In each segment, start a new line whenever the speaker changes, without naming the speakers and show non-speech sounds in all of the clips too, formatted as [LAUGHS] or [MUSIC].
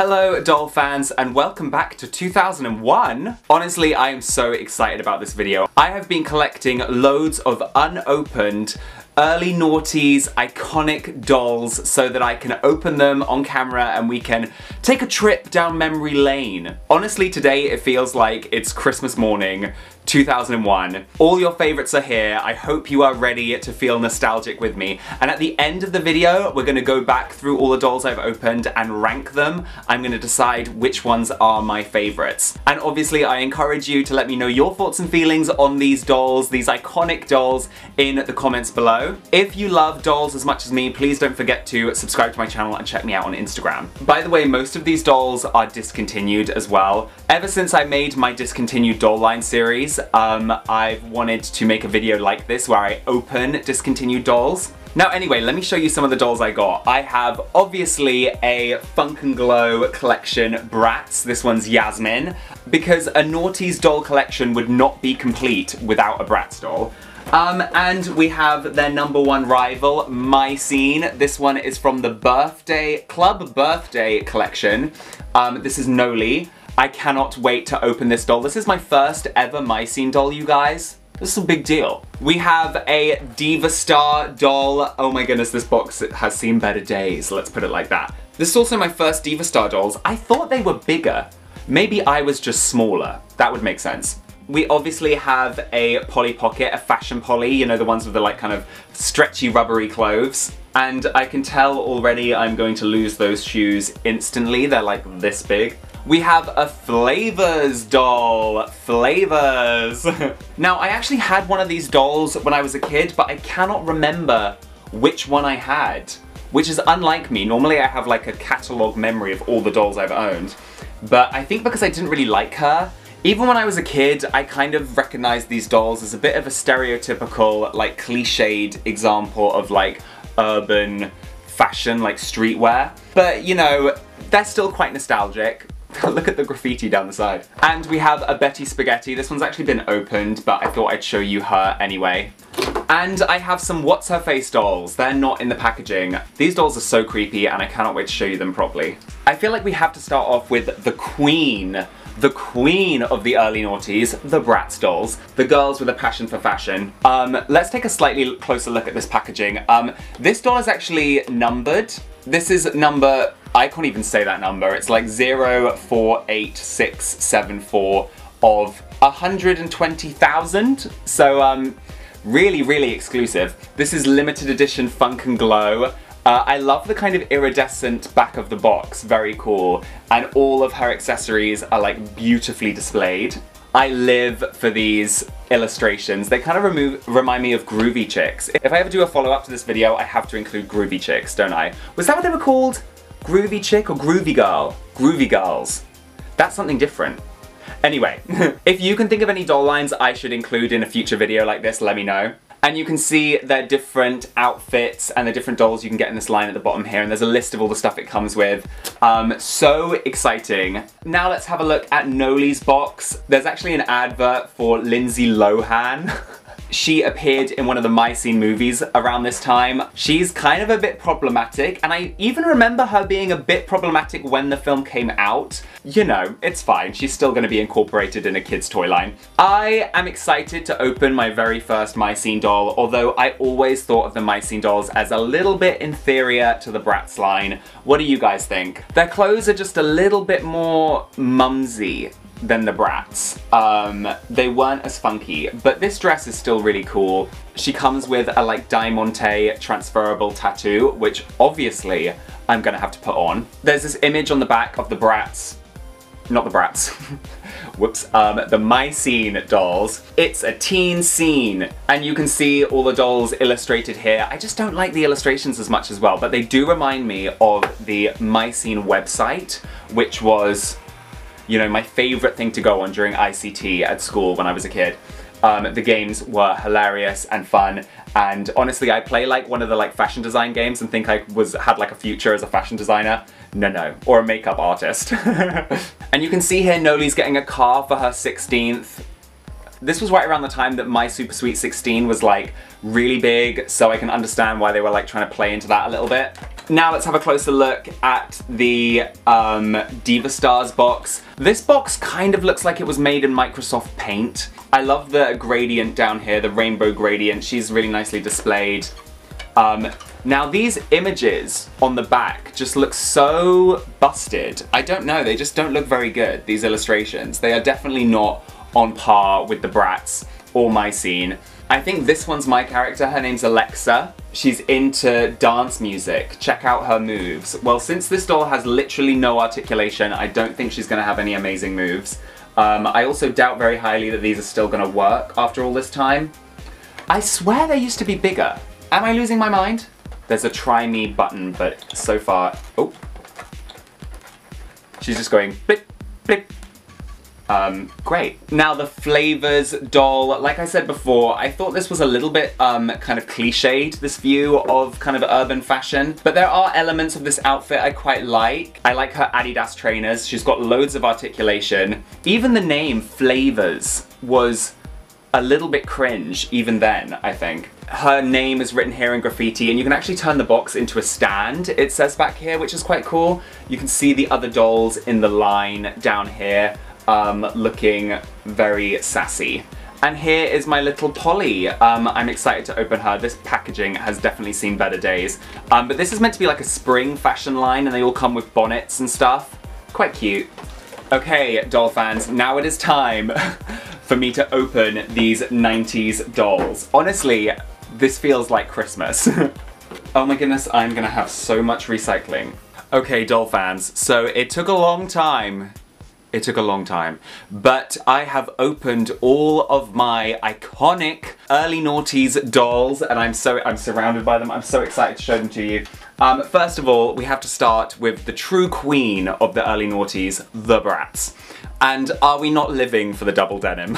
Hello doll fans and welcome back to 2001. Honestly, I am so excited about this video. I have been collecting loads of unopened early noughties iconic dolls so that I can open them on camera and we can take a trip down memory lane. Honestly, today it feels like it's Christmas morning 2001. All your favorites are here. I hope you are ready to feel nostalgic with me. And at the end of the video, we're gonna go back through all the dolls I've opened and rank them. I'm gonna decide which ones are my favorites. And obviously, I encourage you to let me know your thoughts and feelings on these dolls, these iconic dolls, in the comments below. If you love dolls as much as me, please don't forget to subscribe to my channel and check me out on Instagram. By the way, most of these dolls are discontinued as well. Ever since I made my discontinued doll line series, um, I've wanted to make a video like this where I open discontinued dolls. Now anyway, let me show you some of the dolls I got. I have obviously a Funk and Glow collection Bratz, this one's Yasmin, because a Naughty's doll collection would not be complete without a Bratz doll. Um, and we have their number one rival, My Scene. This one is from the Birthday, Club Birthday collection. Um, this is Nolee. I cannot wait to open this doll. This is my first ever My Scene doll, you guys. This is a big deal. We have a Diva Star doll. Oh my goodness, this box has seen better days, let's put it like that. This is also my first Diva Star dolls. I thought they were bigger. Maybe I was just smaller. That would make sense. We obviously have a Polly Pocket, a fashion Polly, you know, the ones with the like kind of stretchy rubbery clothes. And I can tell already I'm going to lose those shoes instantly. They're like this big we have a Flavas doll. Flavas. [LAUGHS] now, I actually had one of these dolls when I was a kid, but I cannot remember which one I had, which is unlike me. Normally I have like a catalogue memory of all the dolls I've owned, but I think because I didn't really like her, even when I was a kid, I kind of recognized these dolls as a bit of a stereotypical, like cliched example of like urban fashion, like streetwear. But you know, they're still quite nostalgic. [LAUGHS] Look at the graffiti down the side. And we have a Betty Spaghetti. This one's actually been opened, but I thought I'd show you her anyway. And I have some What's Her Face dolls. They're not in the packaging. These dolls are so creepy and I cannot wait to show you them properly. I feel like we have to start off with the queen the queen of the early noughties, the Bratz dolls, the girls with a passion for fashion. Um, let's take a slightly closer look at this packaging. Um, this doll is actually numbered. This is number I can't even say that number. It's like 048674 of 120,000. So um, really, really exclusive. This is limited edition Funk and Glow. Uh, I love the kind of iridescent back of the box, very cool. And all of her accessories are like beautifully displayed. I live for these illustrations. They kind of remove, remind me of Groovy Chicks. If I ever do a follow-up to this video, I have to include Groovy Chicks, don't I? Was that what they were called? Groovy chick or groovy girl? Groovy girls. That's something different. Anyway, [LAUGHS] if you can think of any doll lines I should include in a future video like this, let me know. And you can see their different outfits and the different dolls you can get in this line at the bottom here, and there's a list of all the stuff it comes with. Um, so exciting. Now let's have a look at Nolee's box. There's actually an advert for Lindsay Lohan. [LAUGHS] She appeared in one of the My Scene movies around this time. She's kind of a bit problematic, and I even remember her being a bit problematic when the film came out. You know, it's fine. She's still going to be incorporated in a kid's toy line. I am excited to open my very first My Scene doll, although I always thought of the My Scene dolls as a little bit inferior to the Bratz line. What do you guys think? Their clothes are just a little bit more mumsy than the Bratz. Um, they weren't as funky, but this dress is still really cool. She comes with a like Diamante transferable tattoo, which obviously I'm gonna have to put on. There's this image on the back of the Bratz, not the Bratz, [LAUGHS] whoops, um, the My Scene dolls. It's a teen scene, and you can see all the dolls illustrated here. I just don't like the illustrations as much as well, but they do remind me of the My Scene website, which was you know, my favorite thing to go on during ICT at school when I was a kid. Um, the games were hilarious and fun and honestly I play like one of the like fashion design games and think I was had like a future as a fashion designer. No, no. Or a makeup artist. [LAUGHS] and you can see here Nolee's getting a car for her 16th. This was right around the time that My Super Sweet 16 was like really big, so I can understand why they were like trying to play into that a little bit. Now let's have a closer look at the um, Diva Starz box. This box kind of looks like it was made in Microsoft Paint. I love the gradient down here, the rainbow gradient. She's really nicely displayed. Um, now these images on the back just look so busted. I don't know, they just don't look very good, these illustrations. They are definitely not on par with the Bratz or my scene. I think this one's my character, her name's Alexa. She's into dance music, check out her moves. Well, since this doll has literally no articulation, I don't think she's gonna have any amazing moves. Um, I also doubt very highly that these are still gonna work after all this time. I swear they used to be bigger. Am I losing my mind? There's a try me button, but so far, oh. She's just going blip, blip, um, great. Now the flavas doll, like I said before, I thought this was a little bit um, kind of cliched, this view of kind of urban fashion, but there are elements of this outfit I quite like. I like her Adidas trainers, she's got loads of articulation. Even the name Flavas was a little bit cringe even then, I think. Her name is written here in graffiti and you can actually turn the box into a stand, it says back here, which is quite cool. You can see the other dolls in the line down here um, looking very sassy. And here is my little Polly. Um, I'm excited to open her. This packaging has definitely seen better days. Um, but this is meant to be like a spring fashion line and they all come with bonnets and stuff. Quite cute. Okay, doll fans, now it is time [LAUGHS] for me to open these 90s dolls. Honestly, this feels like Christmas. [LAUGHS] oh my goodness, I'm gonna have so much recycling. Okay, doll fans, so it took a long time it took a long time, but I have opened all of my iconic early noughties dolls and I'm so I'm surrounded by them. I'm so excited to show them to you. Um, first of all, we have to start with the true queen of the early noughties, the Bratz. And are we not living for the double denim?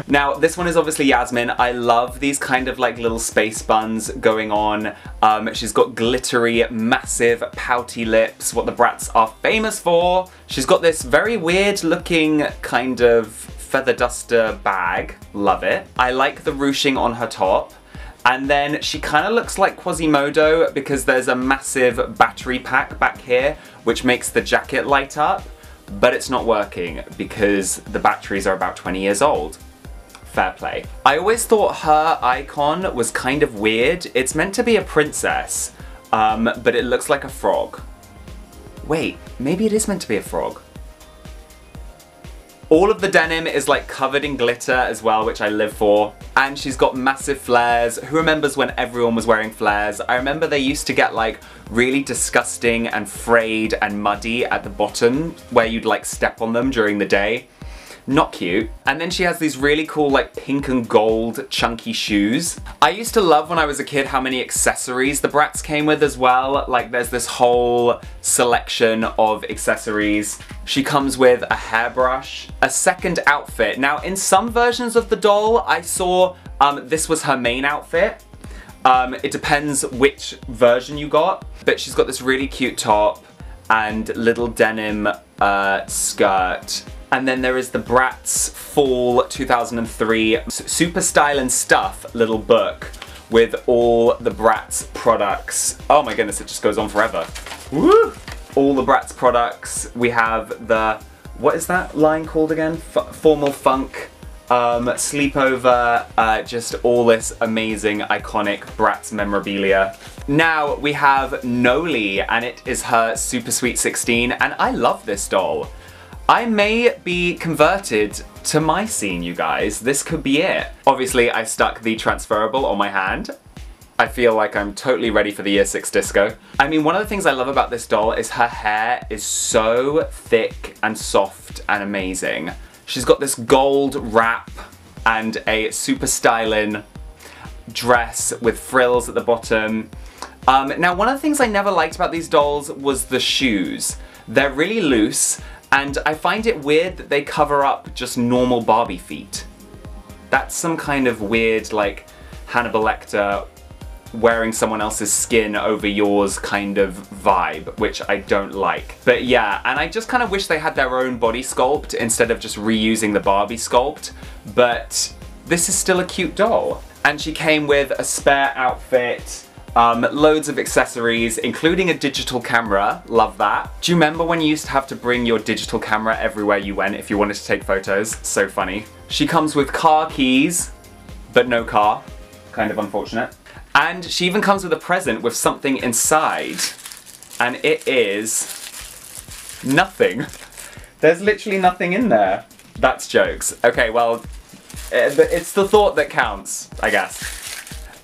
[LAUGHS] now, this one is obviously Yasmin. I love these kind of like little space buns going on. Um, she's got glittery, massive, pouty lips, what the Bratz are famous for. She's got this very weird looking kind of feather duster bag. Love it. I like the ruching on her top. And then she kind of looks like Quasimodo because there's a massive battery pack back here which makes the jacket light up, but it's not working because the batteries are about 20 years old. Fair play. I always thought her icon was kind of weird. It's meant to be a princess, um, but it looks like a frog. Wait, maybe it is meant to be a frog. All of the denim is like covered in glitter as well, which I live for. And she's got massive flares. Who remembers when everyone was wearing flares? I remember they used to get like really disgusting and frayed and muddy at the bottom where you'd like step on them during the day. Not cute. And then she has these really cool like pink and gold chunky shoes. I used to love when I was a kid how many accessories the Bratz came with as well. Like there's this whole selection of accessories. She comes with a hairbrush, a second outfit. Now in some versions of the doll I saw um, this was her main outfit. Um, it depends which version you got, but she's got this really cute top and little denim uh, skirt and then there is the Bratz Fall 2003 Super Style and Stuff little book with all the Bratz products. Oh my goodness, it just goes on forever. Woo! All the Bratz products. We have the, what is that line called again? F Formal Funk um, sleepover, uh, just all this amazing, iconic Bratz memorabilia. Now we have Nolee, and it is her Super Sweet 16, and I love this doll. I may be converted to my scene, you guys. This could be it. Obviously, I stuck the transferable on my hand. I feel like I'm totally ready for the year six disco. I mean, one of the things I love about this doll is her hair is so thick and soft and amazing. She's got this gold wrap and a super styling dress with frills at the bottom. Um, now, one of the things I never liked about these dolls was the shoes. They're really loose and I find it weird that they cover up just normal Barbie feet. That's some kind of weird, like, Hannibal Lecter wearing someone else's skin over yours kind of vibe, which I don't like. But yeah, and I just kind of wish they had their own body sculpt instead of just reusing the Barbie sculpt, but this is still a cute doll. And she came with a spare outfit, Um, loads of accessories, including a digital camera. Love that. Do you remember when you used to have to bring your digital camera everywhere you went if you wanted to take photos? So funny. She comes with car keys, but no car. Kind of unfortunate. And she even comes with a present with something inside. And it is nothing. [LAUGHS] There's literally nothing in there. That's jokes. Okay, well, eh, it's the thought that counts, I guess.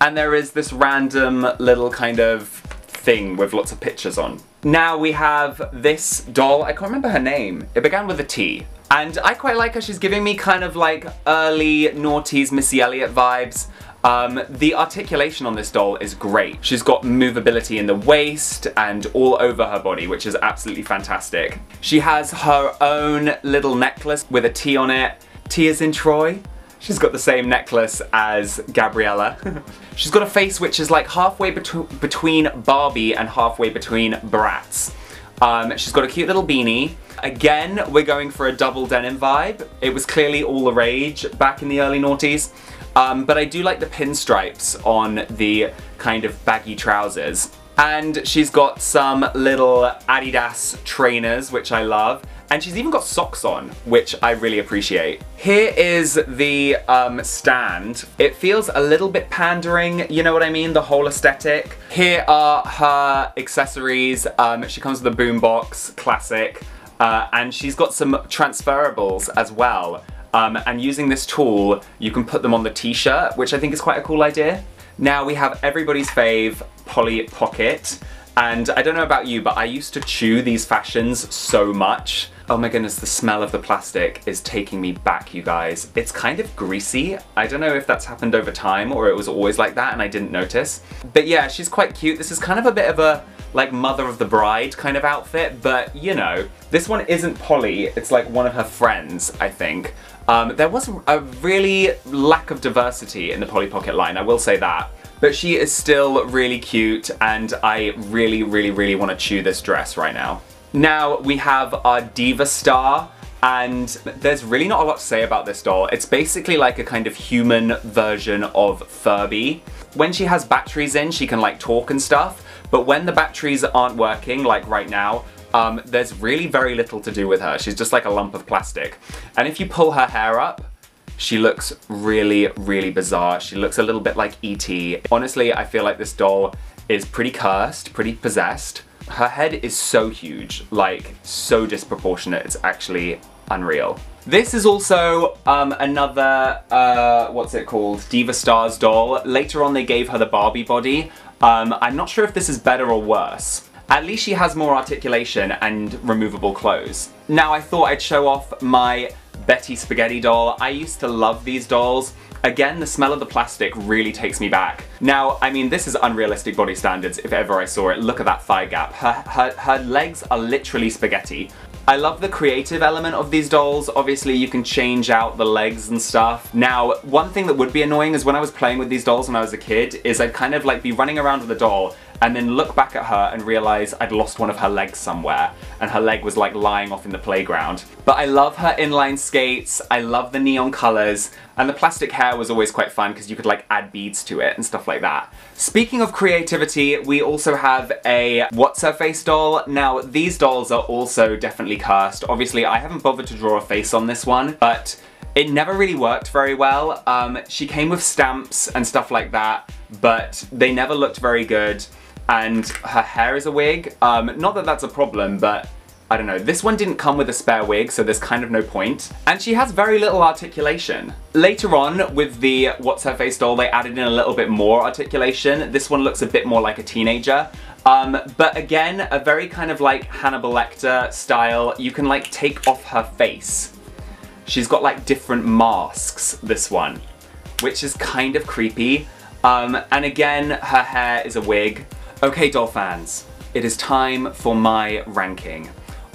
And there is this random little kind of thing with lots of pictures on. Now we have this doll, I can't remember her name. It began with a T. And I quite like her, she's giving me kind of like early noughties Missy Elliott vibes. Um, the articulation on this doll is great. She's got movability in the waist and all over her body, which is absolutely fantastic. She has her own little necklace with a T on it. T is in Troy. She's got the same necklace as Gabriella. [LAUGHS] She's got a face which is like halfway bet between Barbie and halfway between Bratz. Um, she's got a cute little beanie. Again, we're going for a double denim vibe. It was clearly all the rage back in the early noughties. Um, but I do like the pinstripes on the kind of baggy trousers. And she's got some little Adidas trainers, which I love. And she's even got socks on, which I really appreciate. Here is the um, stand. It feels a little bit pandering, you know what I mean? The whole aesthetic. Here are her accessories. Um, she comes with a boombox, classic. Uh, and she's got some transferables as well. Um, and using this tool, you can put them on the t-shirt, which I think is quite a cool idea. Now we have everybody's fave Polly Pocket. And I don't know about you, but I used to chew these fashions so much. Oh my goodness, the smell of the plastic is taking me back, you guys. It's kind of greasy. I don't know if that's happened over time or it was always like that and I didn't notice. But yeah, she's quite cute. This is kind of a bit of a like mother of the bride kind of outfit, but you know, this one isn't Polly, it's like one of her friends, I think. Um, there was a really lack of diversity in the Polly Pocket line, I will say that. But she is still really cute and I really, really, really want to chew this dress right now. Now we have our Diva Star and there's really not a lot to say about this doll. It's basically like a kind of human version of Furby. When she has batteries in, she can like talk and stuff, but when the batteries aren't working, like right now, um, there's really very little to do with her. She's just like a lump of plastic. And if you pull her hair up, she looks really, really bizarre. She looks a little bit like E.T. Honestly, I feel like this doll is pretty cursed, pretty possessed. Her head is so huge, like so disproportionate, it's actually unreal. This is also um, another, uh, what's it called, Diva Starz doll. Later on they gave her the Barbie body. Um, I'm not sure if this is better or worse. At least she has more articulation and removable clothes. Now I thought I'd show off my Betty Spaghetti doll. I used to love these dolls. Again, the smell of the plastic really takes me back. Now, I mean, this is unrealistic body standards if ever I saw it. Look at that thigh gap. Her, her, her legs are literally spaghetti. I love the creative element of these dolls. Obviously, you can change out the legs and stuff. Now, one thing that would be annoying is when I was playing with these dolls when I was a kid, is I'd kind of like be running around with a doll and then look back at her and realize I'd lost one of her legs somewhere and her leg was like lying off in the playground. But I love her inline skates, I love the neon colors, and the plastic hair was always quite fun because you could like add beads to it and stuff like that. Speaking of creativity, we also have a What's Her Face doll. Now, these dolls are also definitely cursed. Obviously, I haven't bothered to draw a face on this one, but it never really worked very well. Um, she came with stamps and stuff like that, but they never looked very good and her hair is a wig. Um, not that that's a problem, but I don't know, this one didn't come with a spare wig, so there's kind of no point. And she has very little articulation. Later on, with the What's Her Face doll, they added in a little bit more articulation. This one looks a bit more like a teenager. Um, but again, a very kind of like Hannibal Lecter style. You can like take off her face. She's got like different masks, this one, which is kind of creepy. Um, and again, her hair is a wig. Okay, doll fans, it is time for my ranking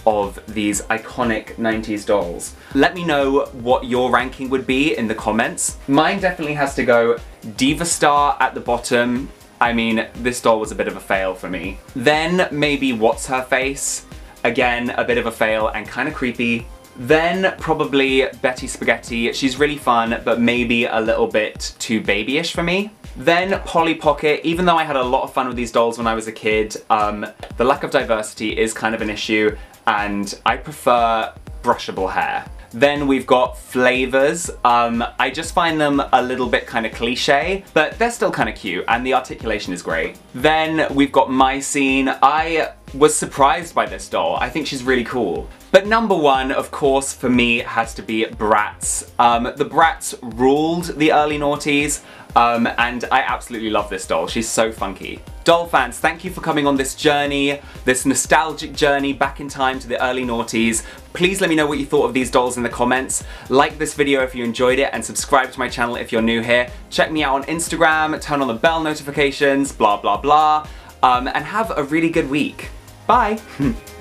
of these iconic 90s dolls. Let me know what your ranking would be in the comments. Mine definitely has to go Diva Star at the bottom. I mean, this doll was a bit of a fail for me. Then maybe What's Her Face? Again, a bit of a fail and kind of creepy. Then probably Betty Spaghetti. She's really fun, but maybe a little bit too babyish for me. Then Polly Pocket, even though I had a lot of fun with these dolls when I was a kid, um, the lack of diversity is kind of an issue and I prefer brushable hair. Then we've got flavas. Um, I just find them a little bit kind of cliche, but they're still kind of cute and the articulation is great. Then we've got my scene. I was surprised by this doll. I think she's really cool. But number one, of course, for me has to be Bratz. Um, the Bratz ruled the early noughties. Um, and I absolutely love this doll. She's so funky. Doll fans, thank you for coming on this journey, this nostalgic journey back in time to the early noughties. Please let me know what you thought of these dolls in the comments. Like this video if you enjoyed it and subscribe to my channel if you're new here. Check me out on Instagram, turn on the bell notifications, blah blah blah. Um, and have a really good week. Bye! [LAUGHS]